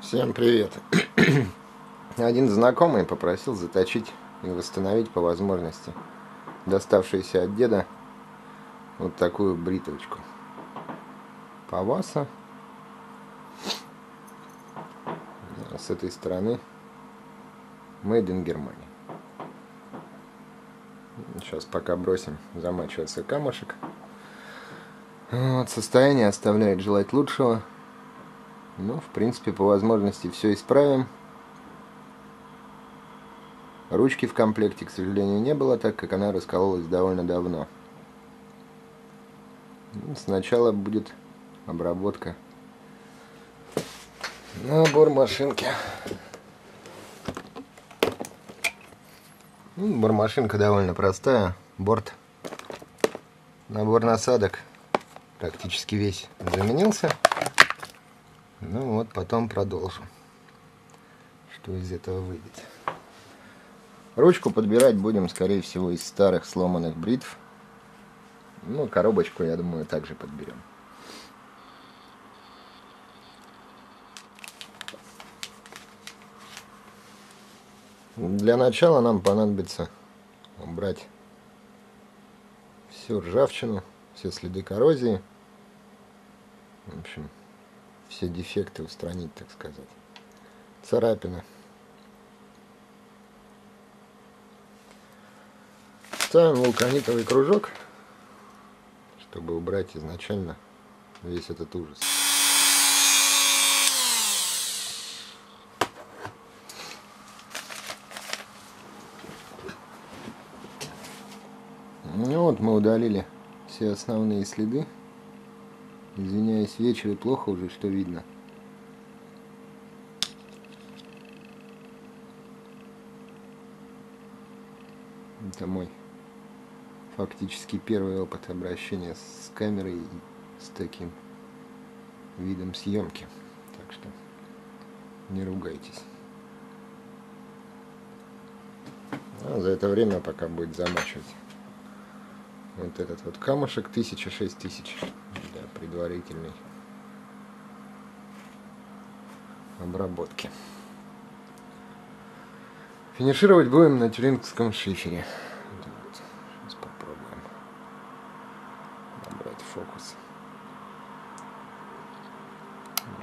Всем привет! Один знакомый попросил заточить и восстановить по возможности доставшуюся от деда вот такую бритвочку. Паваса. С этой стороны Made in Germany. Сейчас пока бросим замачиваться камушек. Вот, состояние оставляет желать лучшего. Ну, в принципе, по возможности все исправим. Ручки в комплекте, к сожалению, не было, так как она раскололась довольно давно. Ну, сначала будет обработка. Набор машинки. Ну, бормашинка довольно простая. Борт. Набор насадок практически весь заменился. Ну вот, потом продолжим. Что из этого выйдет. Ручку подбирать будем, скорее всего, из старых сломанных бритв. Ну, коробочку, я думаю, также подберем. Для начала нам понадобится убрать всю ржавчину, все следы коррозии. В общем, все дефекты устранить, так сказать. Царапина. Ставим вулканитовый кружок, чтобы убрать изначально весь этот ужас. Ну вот мы удалили все основные следы. Извиняюсь, вечер и плохо уже, что видно. Это мой фактически первый опыт обращения с камерой и с таким видом съемки. Так что не ругайтесь. А за это время пока будет замачивать вот этот вот камушек 1006 тысяч для предварительной обработки. Финишировать будем на тюрингском шифере. Сейчас попробуем набрать фокус.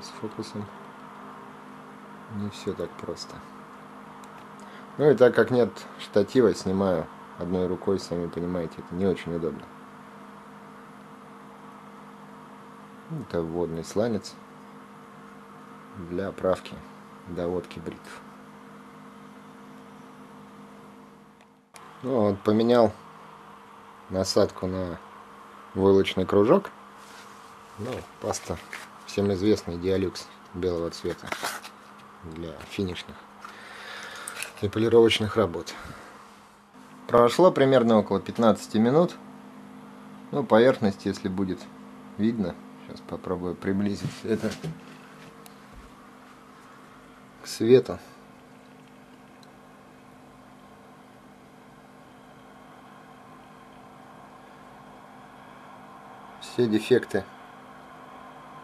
С фокусом не все так просто. Ну и так как нет штатива, снимаю одной рукой, сами понимаете, это не очень удобно. Это вводный сланец для оправки доводки бритв. Ну вот поменял насадку на войлочный кружок. Ну, паста всем известный диалюкс белого цвета для финишных и полировочных работ. Прошло примерно около 15 минут. Ну, поверхность, если будет видно, сейчас попробую приблизить это к свету. Все дефекты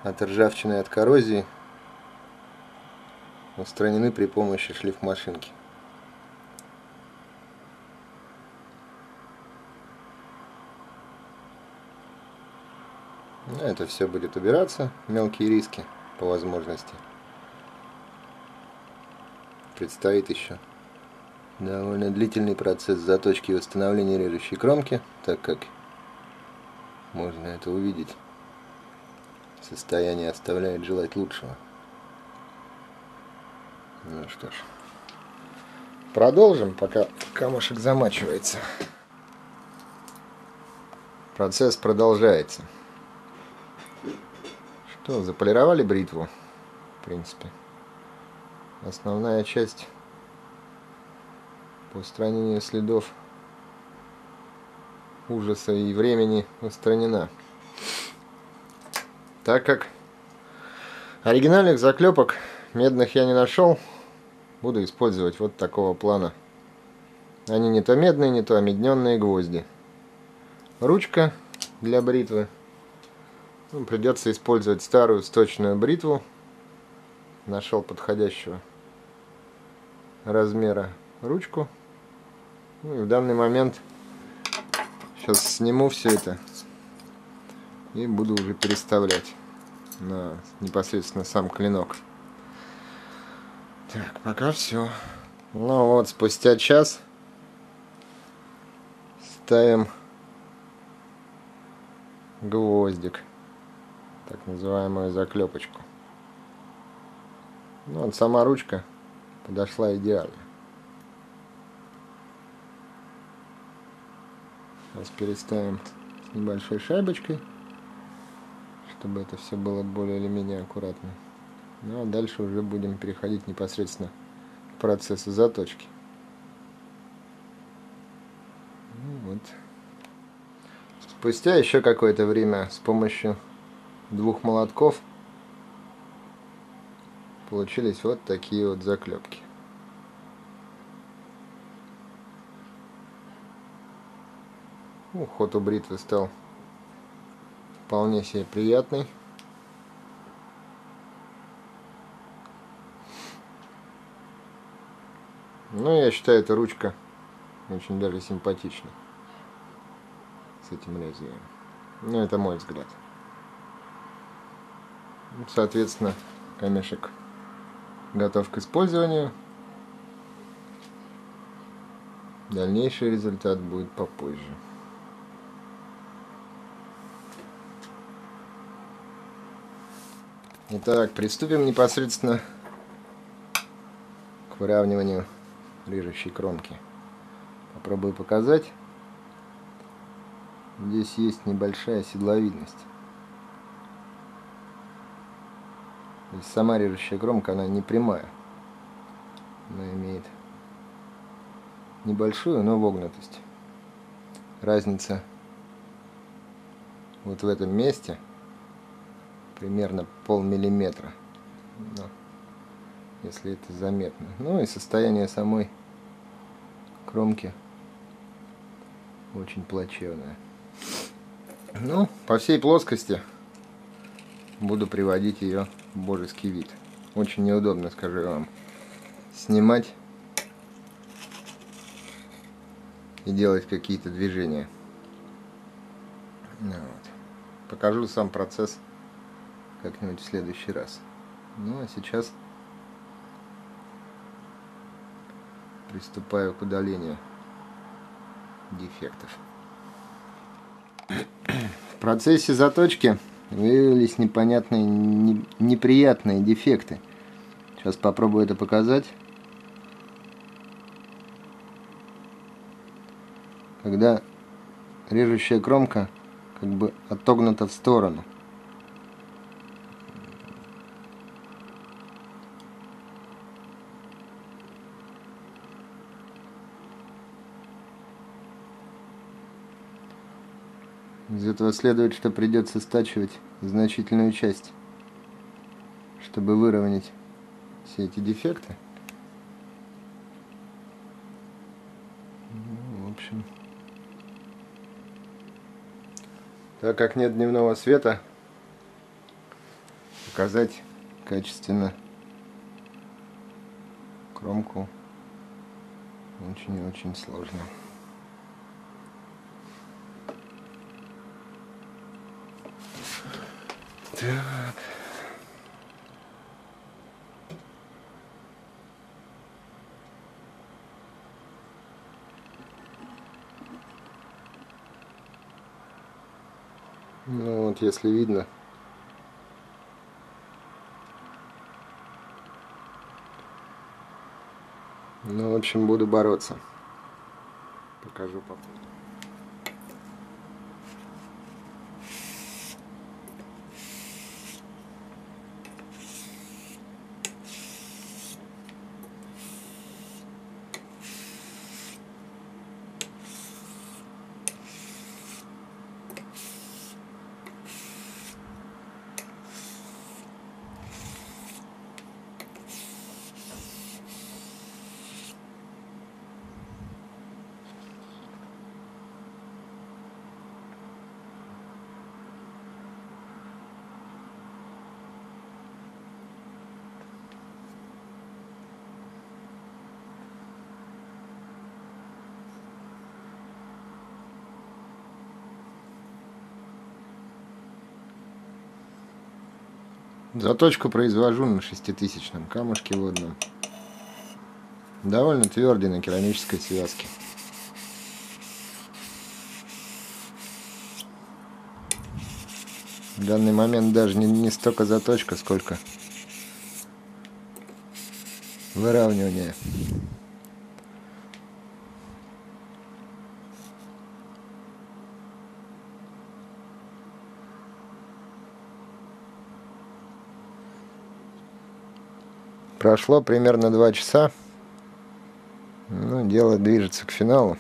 от ржавчины и от коррозии устранены при помощи шлифмашинки. Это все будет убираться, мелкие риски по возможности. Предстоит еще довольно длительный процесс заточки и восстановления режущей кромки, так как можно это увидеть. Состояние оставляет желать лучшего. Ну что ж. Продолжим, пока камушек замачивается. Процесс продолжается. Что, заполировали бритву, в принципе. Основная часть по устранению следов ужаса и времени устранена. Так как оригинальных заклепок медных я не нашел, буду использовать вот такого плана. Они не то медные, не то омедненные гвозди. Ручка для бритвы ну, придется использовать старую сточную бритву нашел подходящего размера ручку. Ну и в данный момент сейчас сниму все это и буду уже переставлять на непосредственно сам клинок. Так, пока все. Ну вот, спустя час ставим гвоздик, так называемую заклепочку. Ну, вот сама ручка подошла идеально. Сейчас переставим с небольшой шайбочкой, чтобы это все было более или менее аккуратно. Ну а дальше уже будем переходить непосредственно к процессу заточки. Ну, вот. Спустя еще какое-то время с помощью двух молотков получились вот такие вот заклепки. Ну, ход у бритвы стал вполне себе приятный. Ну, я считаю, эта ручка очень даже симпатична с этим лезвием. Ну, это мой взгляд. Соответственно, камешек готов к использованию. Дальнейший результат будет попозже. Итак, приступим непосредственно к выравниванию режущей кромки. Попробую показать. Здесь есть небольшая седловидность. Сама режущая кромка, она не прямая. Она имеет небольшую, но вогнутость. Разница вот в этом месте примерно полмиллиметра. Ну, если это заметно. Ну и состояние самой кромки очень плачевное. Ну, по всей плоскости буду приводить ее божеский вид. Очень неудобно, скажу вам, снимать и делать какие-то движения. Ну, вот. Покажу сам процесс как-нибудь в следующий раз. Ну а сейчас приступаю к удалению дефектов. В процессе заточки выявились непонятные, не, неприятные дефекты. Сейчас попробую это показать. Когда режущая кромка как бы отогнута в сторону. Из этого следует, что придется стачивать значительную часть, чтобы выровнять все эти дефекты. Ну, в общем, так как нет дневного света, показать качественно кромку очень и очень сложно. Так. Ну вот, если видно. Ну, в общем, буду бороться. Покажу потом. Заточку произвожу на шеститысячном камушке водном. Довольно твердый на керамической связке. В данный момент даже не, не столько заточка, сколько выравнивание. Прошло примерно два часа. Ну, дело движется к финалу.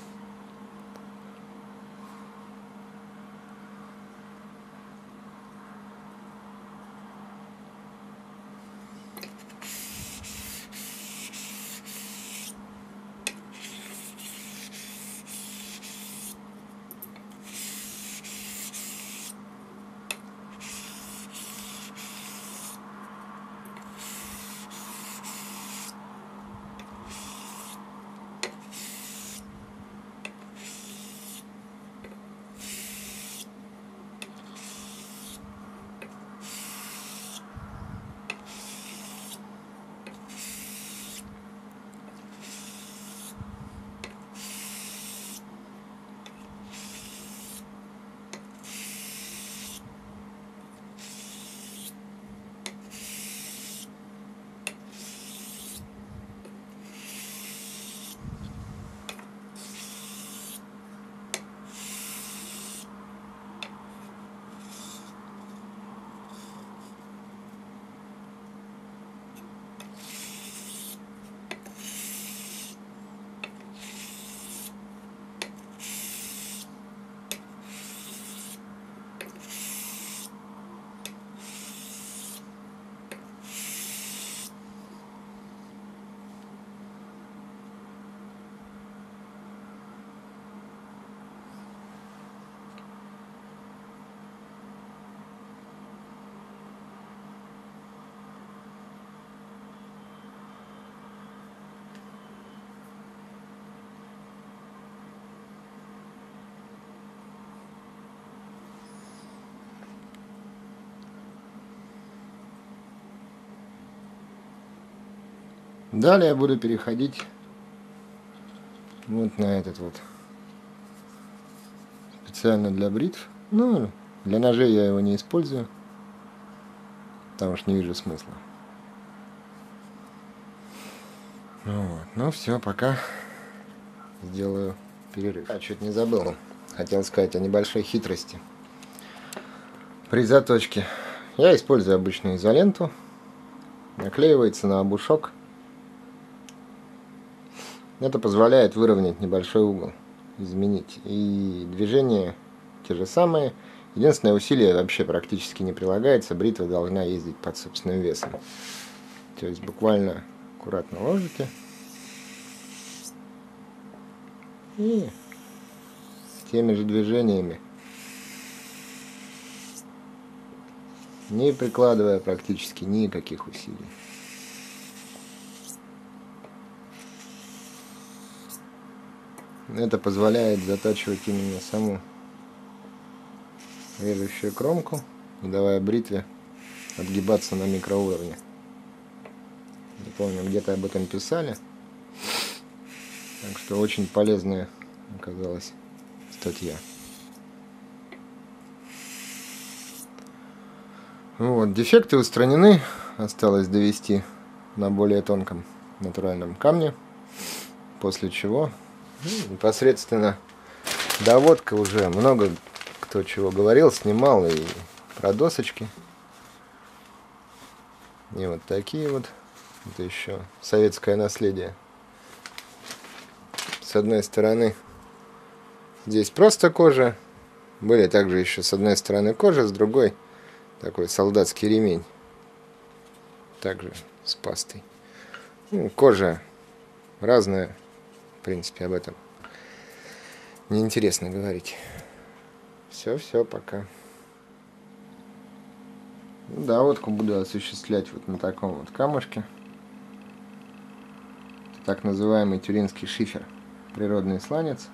Далее я буду переходить вот на этот вот специально для бритв. Ну, для ножей я его не использую, потому что не вижу смысла. Ну вот, ну все, пока сделаю перерыв. А, чуть не забыл. Хотел сказать о небольшой хитрости. При заточке я использую обычную изоленту. Наклеивается на обушок это позволяет выровнять небольшой угол, изменить. И движения те же самые. Единственное усилие вообще практически не прилагается. Бритва должна ездить под собственным весом. То есть буквально аккуратно ложите. И теми же движениями, не прикладывая практически никаких усилий. Это позволяет затачивать именно саму режущую кромку, не давая бритве отгибаться на микроуровне. Не помню, где-то об этом писали. Так что очень полезная оказалась статья. Вот, дефекты устранены. Осталось довести на более тонком натуральном камне. После чего ну, непосредственно доводка уже много кто чего говорил, снимал и про досочки. И вот такие вот. Это еще советское наследие. С одной стороны здесь просто кожа. Были также еще с одной стороны кожа, с другой такой солдатский ремень. Также с пастой. Ну, кожа разная принципе, об этом неинтересно говорить. Все, все, пока. Ну да, водку буду осуществлять вот на таком вот камушке. Так называемый тюринский шифер. Природный сланец.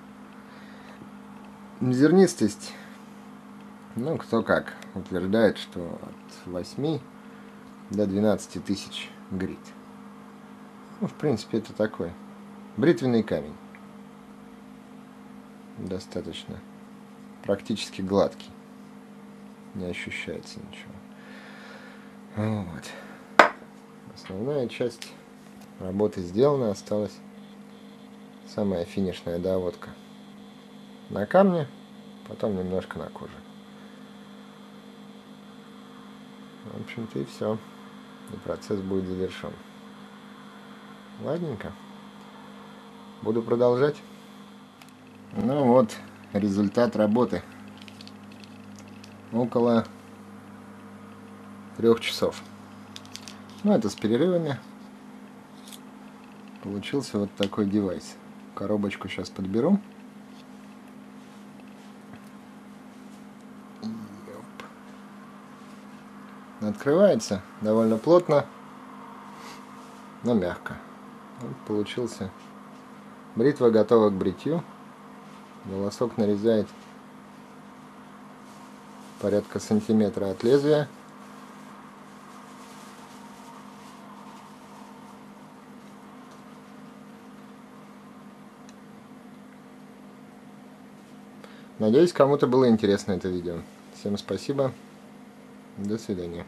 Зернистость, ну, кто как, утверждает, что от 8 до 12 тысяч грит. Ну, в принципе, это такой бритвенный камень. Достаточно. Практически гладкий. Не ощущается ничего. Вот. Основная часть работы сделана. Осталась самая финишная доводка на камне, потом немножко на коже. В общем-то и все. И процесс будет завершен. Ладненько. Буду продолжать. Ну вот, результат работы. Около трех часов. Ну, это с перерывами. Получился вот такой девайс. Коробочку сейчас подберу. Открывается довольно плотно, но мягко. Вот получился. Бритва готова к бритью. Волосок нарезает порядка сантиметра от лезвия. Надеюсь, кому-то было интересно это видео. Всем спасибо. До свидания.